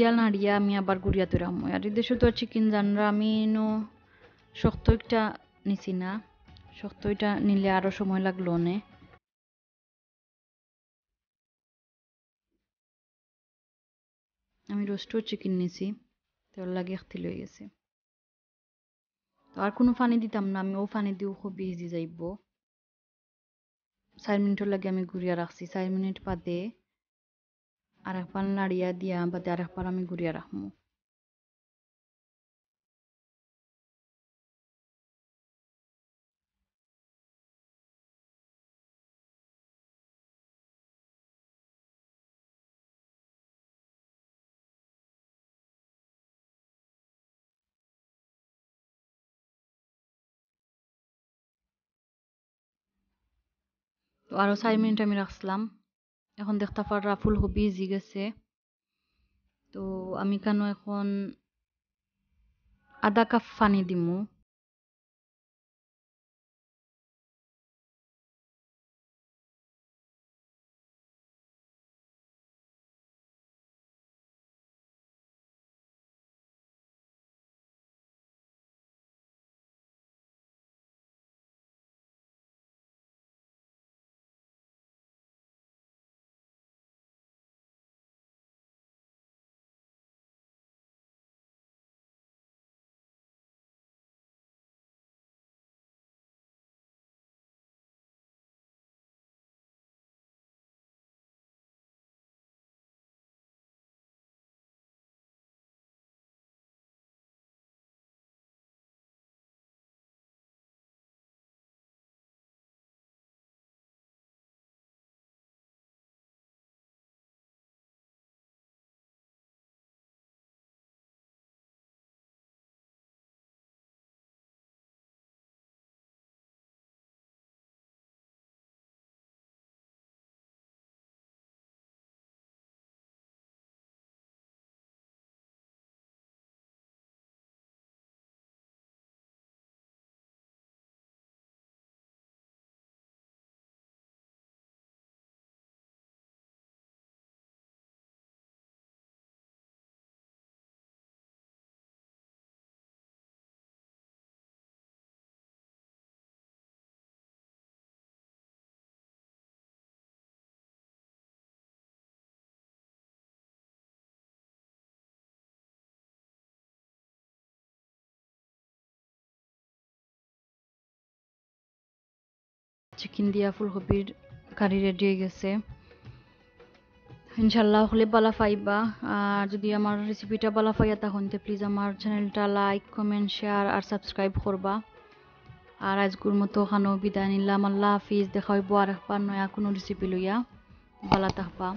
দিয়াল নাড়িয়া আমি আবার গুড়িয়া তুরাম আর এই দেশে তো চিকেন জানরা আমি নো শক্ত একটা নিছি না। শক্ত এটা নিলে আরও সময় লাগল নে। আমি রোস্টও চিকেন নিছি তোর লাগে একটি লই গেছে। তো আর কোনো পানি দিতাম না, আমি ও পানি দিও খুব ইজি যাইব। চার মিনিটের লাগে আমি ঘুরিয়া রাখছি, চার মিনিট বাদে আর একবার নাড়িয়া দিয়া বাদে আর একবার আমি ঘুরিয়া রাখব তো আরও চার মিনিট আমি রাখছিলাম এখন দেখতে পারা ফুলকপি জি গেছে। তো আমি কেন এখন আধা কাপ পানি দিমু? চিকেন দিয়া ফুলকপির কারি রেডি হয়ে গেছে। ইনশাল্লাহ হলে বালা পাইবা। আর যদি আমার রেসিপিটা বালা পাইয়া তখন প্লিজ আমার চ্যানেলটা লাইক কমেন্ট শেয়ার আর সাবস্ক্রাইব করবা আর আজগুর মতো খানো বিদায় নিলাম। আল্লাহ হাফিজ। দেখা হইব আর একবার নয়া কোনো রেসিপি লইয়া। বালা থাকবা।